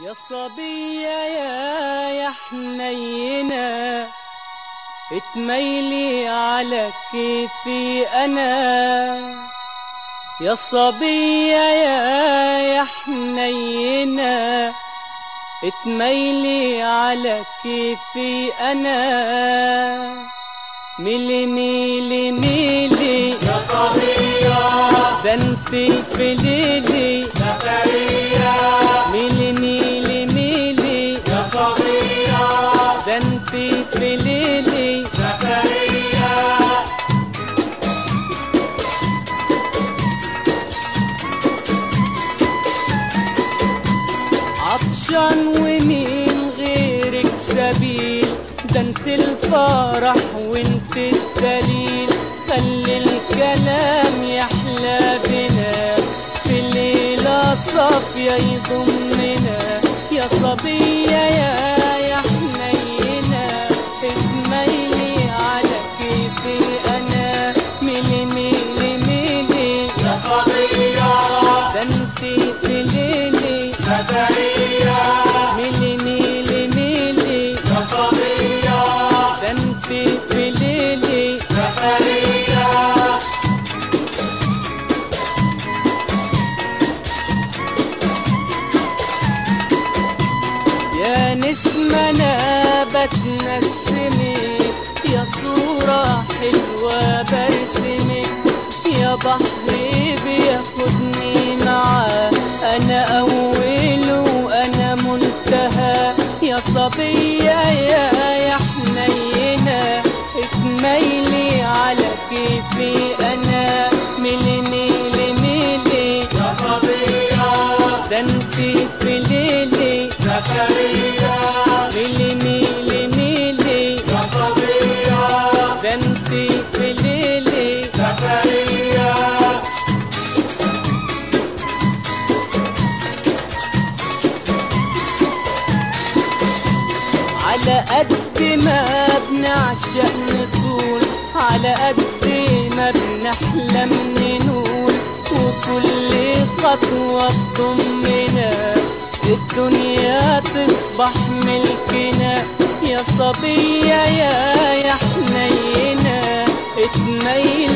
يا صبية يا يا حنينة اتميلي على كيفي أنا. يا صبية يا يا حنينة اتميلي على كيفي أنا. ميلي ميلي ميلي يا صبية ده انت في ليلي. عطشان ومين غيرك سبيل؟ ده انت الفرح وانت الدليل. خلي الكلام يحلى بنا. في ليلة صافية يضمنا. يا صبية يا يا نسمة أنا بتنسمك يا صورة حلوة برسمك يا بحر بياخدني معاه. أنا أول وأنا منتهى. يا صبية يا يا حنينة. اتميلي على كيفي أنا. ميلي ميلي ميلي. يا صبية. ده انت في ليلي. سفرية على قد ما بنعشق نطول على قد ما بنحلم ننول. وكل خطوة تضمنا الدنيا تصبح ملكنا. يا صبية يا يا حنينة اتميلي